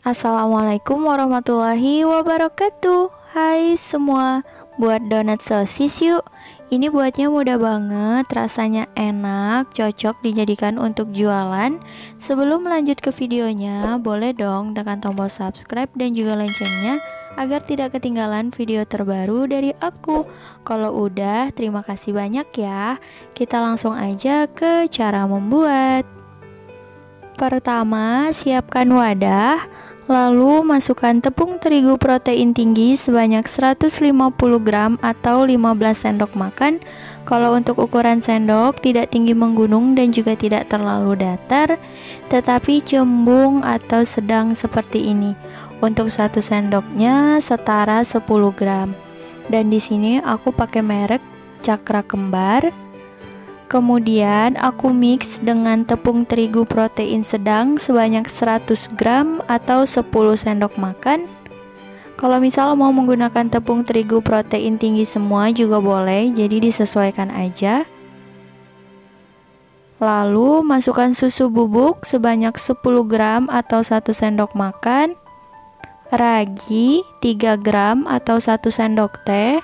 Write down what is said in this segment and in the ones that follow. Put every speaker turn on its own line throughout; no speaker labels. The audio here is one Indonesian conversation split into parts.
Assalamualaikum warahmatullahi wabarakatuh. Hai semua Buat donat sosis yuk. Ini buatnya mudah banget Rasanya enak Cocok dijadikan untuk jualan. Sebelum lanjut ke videonya Boleh dong tekan tombol subscribe dan juga loncengnya Agar tidak ketinggalan video terbaru dari aku. Kalau udah terima kasih banyak ya. Kita langsung aja ke cara membuat. Pertama, siapkan wadah, lalu masukkan tepung terigu protein tinggi sebanyak 150 gram atau 15 sendok makan. Kalau untuk ukuran sendok, tidak tinggi menggunung dan juga tidak terlalu datar, tetapi cembung atau sedang seperti ini. Untuk satu sendoknya setara 10 gram. Dan di sini aku pakai merek Cakra Kembar. Kemudian aku mix dengan tepung terigu protein sedang sebanyak 100 gram atau 10 sendok makan. Kalau misal mau menggunakan tepung terigu protein tinggi semua juga boleh, jadi disesuaikan aja. Lalu masukkan susu bubuk sebanyak 10 gram atau 1 sendok makan, ragi 3 gram atau 1 sendok teh,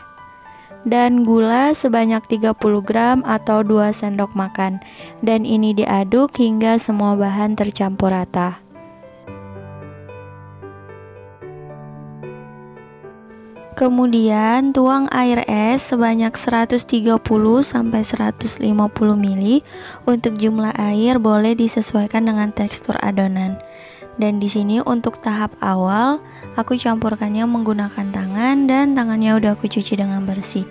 dan gula sebanyak 30 gram atau 2 sendok makan dan ini diaduk hingga semua bahan tercampur rata. Kemudian tuang air es sebanyak 130 sampai 150 ml. Untuk jumlah air boleh disesuaikan dengan tekstur adonan. Dan di sini untuk tahap awal, aku campurkannya menggunakan tangan dan tangannya udah aku cuci dengan bersih.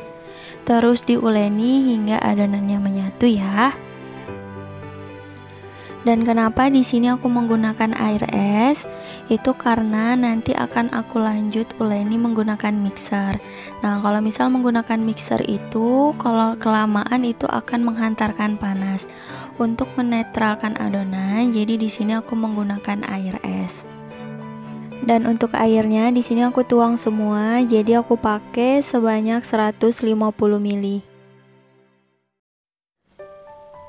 Terus diuleni hingga adonannya menyatu ya. Dan kenapa di sini aku menggunakan air es? Itu karena nanti akan aku lanjut uleni menggunakan mixer. Nah, kalau misal menggunakan mixer itu, kalau kelamaan itu akan menghantarkan panas. Untuk menetralkan adonan, jadi di sini aku menggunakan air es. Dan untuk airnya di sini aku tuang semua, jadi aku pakai sebanyak 150 ml.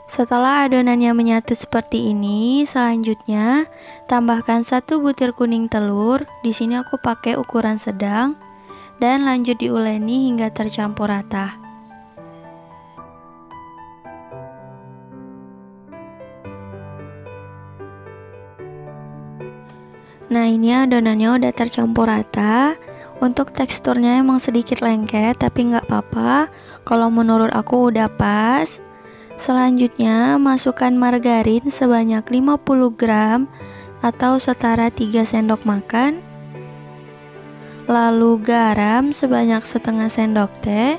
Setelah adonannya menyatu seperti ini, selanjutnya tambahkan satu butir kuning telur. Di sini aku pakai ukuran sedang dan lanjut diuleni hingga tercampur rata. Nah ini adonannya udah tercampur rata Untuk teksturnya emang sedikit lengket tapi nggak apa-apa Kalau menurut aku udah pas Selanjutnya, masukkan margarin sebanyak 50 gram atau setara 3 sendok makan. Lalu garam sebanyak setengah sendok teh.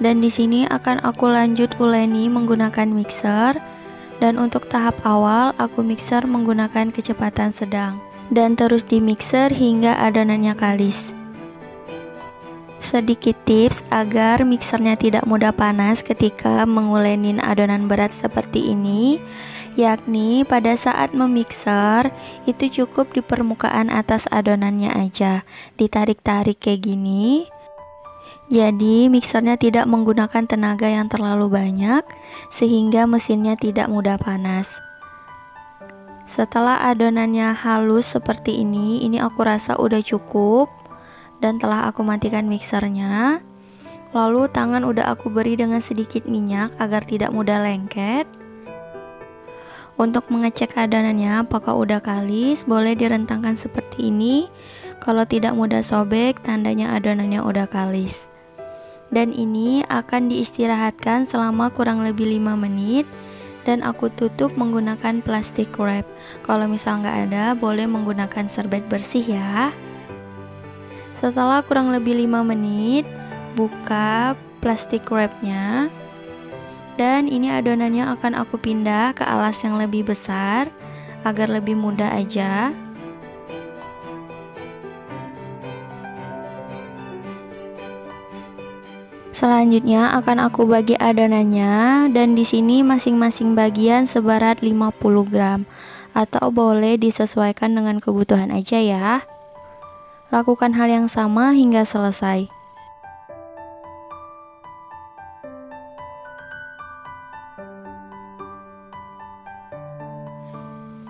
Dan di sini akan aku lanjut uleni menggunakan mixer. Dan untuk tahap awal aku mixer menggunakan kecepatan sedang dan terus di mixer hingga adonannya kalis. Sedikit tips agar mixernya tidak mudah panas ketika mengulenin adonan berat seperti ini yakni pada saat memixer itu cukup di permukaan atas adonannya aja ditarik-tarik kayak gini jadi mixernya tidak menggunakan tenaga yang terlalu banyak sehingga mesinnya tidak mudah panas setelah adonannya halus seperti ini ini aku rasa udah cukup dan telah aku matikan mixernya. Lalu tangan udah aku beri dengan sedikit minyak agar tidak mudah lengket. Untuk mengecek adonannya apakah udah kalis, boleh direntangkan seperti ini. Kalau tidak mudah sobek, tandanya adonannya udah kalis. Dan ini akan diistirahatkan selama kurang lebih 5 menit dan aku tutup menggunakan plastik wrap. Kalau misal nggak ada, boleh menggunakan serbet bersih ya. Setelah kurang lebih 5 menit, buka plastik wrapnya dan ini adonannya akan aku pindah ke alas yang lebih besar agar lebih mudah aja. Selanjutnya akan aku bagi adonannya dan di sini masing-masing bagian seberat 50 gram atau boleh disesuaikan dengan kebutuhan aja ya. Lakukan hal yang sama hingga selesai.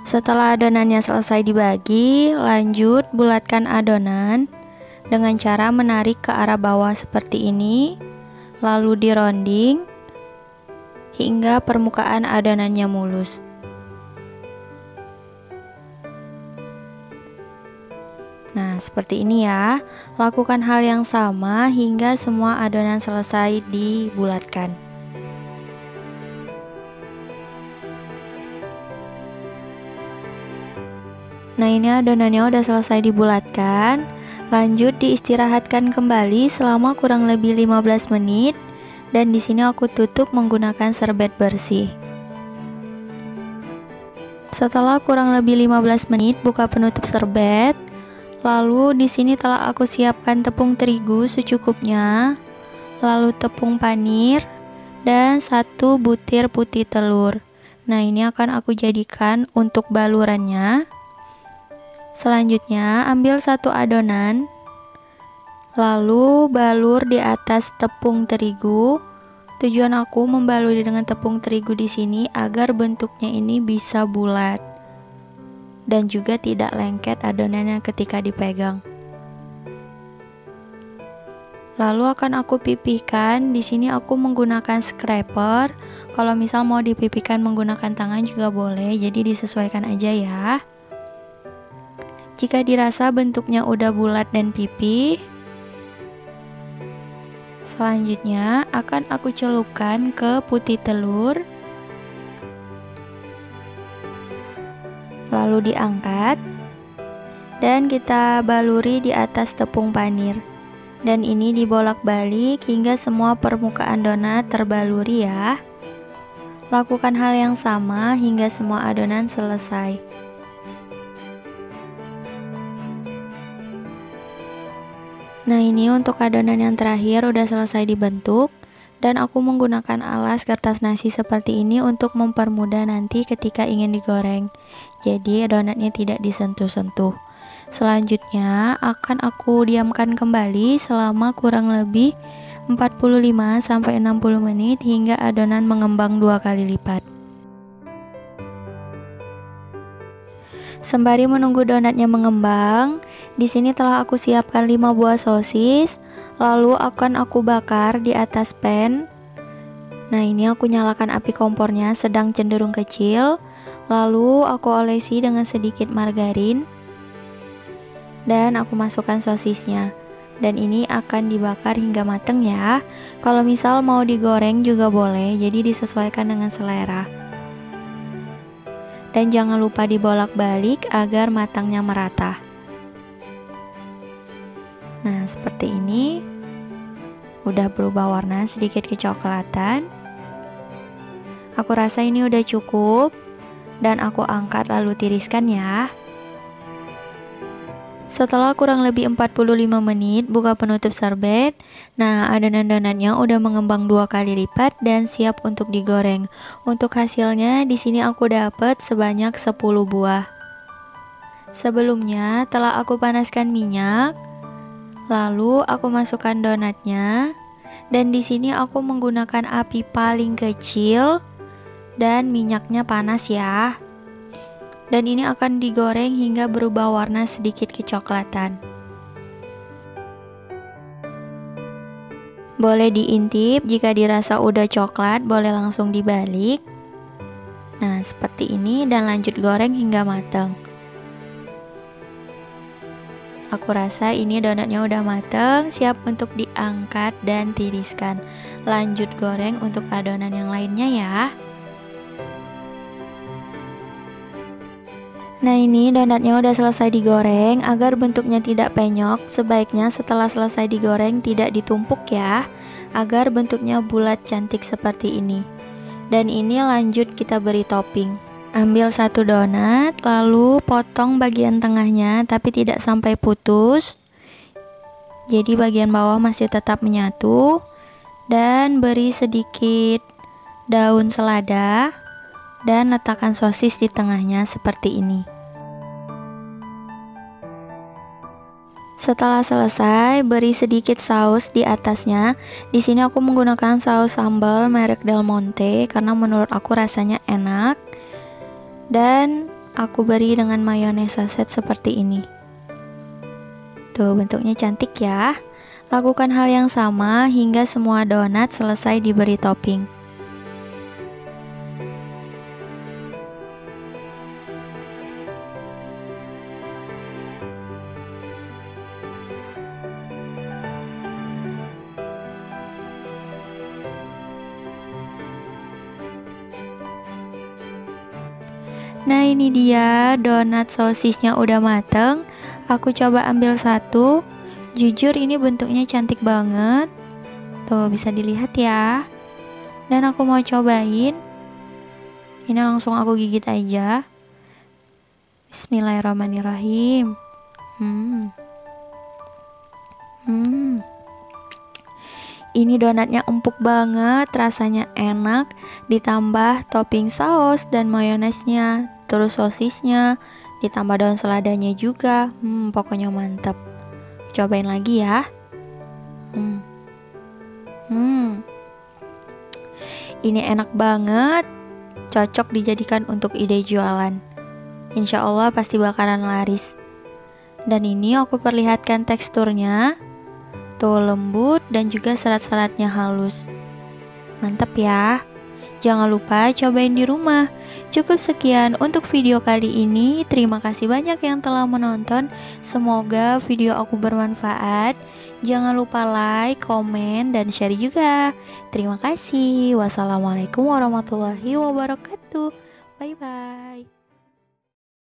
Setelah adonannya selesai dibagi, lanjut bulatkan adonan dengan cara menarik ke arah bawah seperti ini, lalu dironding hingga permukaan adonannya mulus. Nah, seperti ini ya. Lakukan hal yang sama hingga semua adonan selesai dibulatkan. Nah ini adonannya udah selesai dibulatkan Lanjut diistirahatkan kembali selama kurang lebih 15 menit. Dan di sini aku tutup menggunakan serbet bersih. Setelah kurang lebih 15 menit buka penutup serbet Lalu di sini telah aku siapkan tepung terigu secukupnya Lalu tepung panir Dan satu butir putih telur. Nah ini akan aku jadikan untuk balurannya Selanjutnya, ambil satu adonan, lalu balur di atas tepung terigu. Tujuan aku membaluri dengan tepung terigu di sini agar bentuknya ini bisa bulat dan juga tidak lengket adonannya ketika dipegang. Lalu akan aku pipihkan. Di sini aku menggunakan scraper. Kalau misal mau dipipihkan menggunakan tangan juga boleh, jadi disesuaikan aja ya. Jika dirasa bentuknya udah bulat dan pipih, selanjutnya akan aku celupkan ke putih telur. Lalu diangkat dan kita baluri di atas tepung panir. Dan ini dibolak-balik hingga semua permukaan donat terbaluri ya. Lakukan hal yang sama hingga semua adonan selesai. Nah ini untuk adonan yang terakhir udah selesai dibentuk dan aku menggunakan alas kertas nasi seperti ini untuk mempermudah nanti ketika ingin digoreng. Jadi donatnya tidak disentuh-sentuh. Selanjutnya akan aku diamkan kembali selama kurang lebih 45 sampai 60 menit hingga adonan mengembang dua kali lipat. Sembari menunggu donatnya mengembang, di sini telah aku siapkan 5 buah sosis, lalu akan aku bakar di atas pan. Nah, ini aku nyalakan api kompornya sedang cenderung kecil, lalu aku olesi dengan sedikit margarin dan aku masukkan sosisnya. Dan ini akan dibakar hingga mateng ya. Kalau misal mau digoreng juga boleh, jadi disesuaikan dengan selera dan jangan lupa dibolak-balik agar matangnya merata. Nah, seperti ini udah berubah warna sedikit kecoklatan. Aku rasa ini udah cukup dan aku angkat lalu tiriskan ya. Setelah kurang lebih 45 menit buka penutup serbet Nah adonan donatnya udah mengembang dua kali lipat dan siap untuk digoreng. Untuk hasilnya di sini aku dapat sebanyak 10 buah. Sebelumnya telah aku panaskan minyak Lalu aku masukkan donatnya Dan di sini aku menggunakan api paling kecil Dan minyaknya panas ya dan ini akan digoreng hingga berubah warna sedikit kecoklatan. Boleh diintip jika dirasa udah coklat, boleh langsung dibalik. Nah, seperti ini dan lanjut goreng hingga matang. Aku rasa ini donatnya udah matang, siap untuk diangkat dan tiriskan. Lanjut goreng untuk adonan yang lainnya ya. Nah ini donatnya udah selesai digoreng Agar bentuknya tidak penyok Sebaiknya setelah selesai digoreng tidak ditumpuk ya Agar bentuknya bulat cantik seperti ini. Dan ini lanjut kita beri topping. Ambil satu donat Lalu potong bagian tengahnya Tapi tidak sampai putus. Jadi bagian bawah masih tetap menyatu. Dan beri sedikit daun selada dan letakkan sosis di tengahnya seperti ini. Setelah selesai, beri sedikit saus di atasnya. Di sini aku menggunakan saus sambal merek Del Monte karena menurut aku rasanya enak. Dan aku beri dengan mayones saset seperti ini. Tuh, bentuknya cantik ya. Lakukan hal yang sama hingga semua donat selesai diberi topping. Nah ini dia donat sosisnya udah mateng. Aku coba ambil satu. Jujur ini bentuknya cantik banget. Tuh bisa dilihat ya. Dan aku mau cobain. Ini langsung aku gigit aja. Bismillahirrahmanirrahim. Hmm. Hmm ini donatnya empuk banget, rasanya enak, ditambah topping saus dan mayonesnya terus sosisnya, ditambah daun seladanya juga. Hmm, pokoknya mantap. Cobain lagi ya. Hmm. Hmm. Ini enak banget. Cocok dijadikan untuk ide jualan. Insya Allah pasti bakalan laris. Dan ini aku perlihatkan teksturnya. Tuh lembut dan juga serat-seratnya halus. Mantap ya. Jangan lupa cobain di rumah. Cukup sekian untuk video kali ini. Terima kasih banyak yang telah menonton. Semoga video aku bermanfaat. Jangan lupa like, komen, dan share juga. Terima kasih. Wassalamualaikum warahmatullahi wabarakatuh. Bye bye.